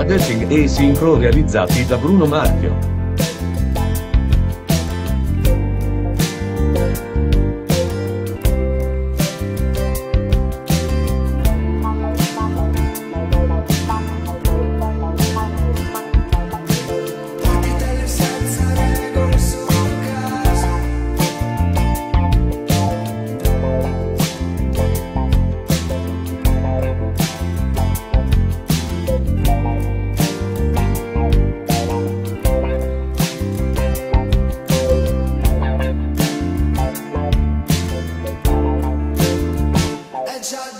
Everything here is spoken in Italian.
editing e sincro realizzati da Bruno Marchio. headshot